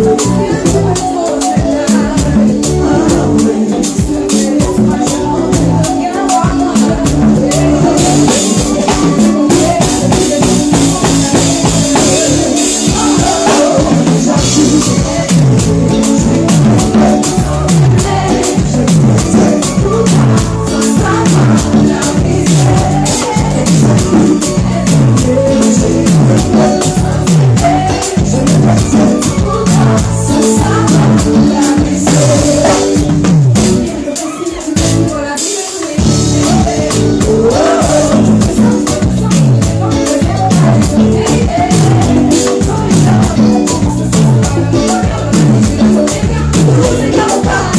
Thank Whoa.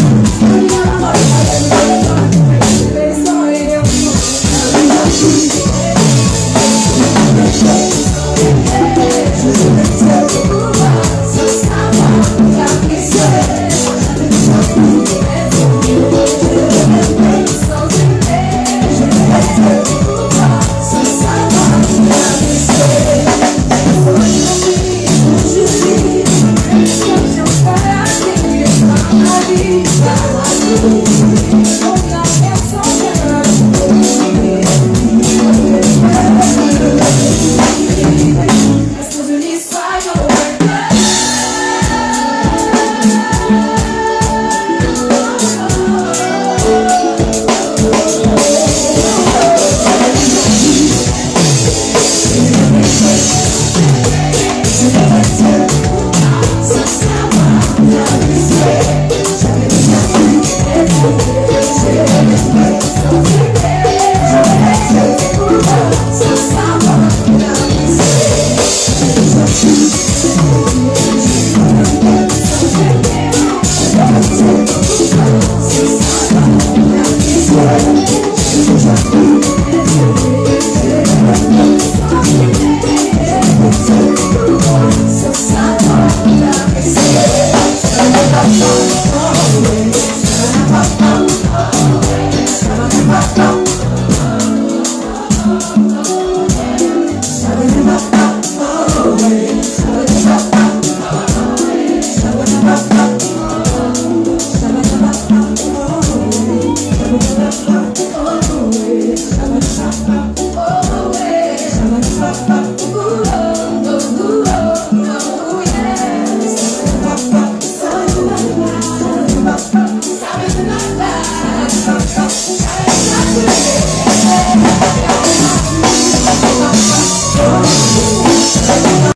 Yes.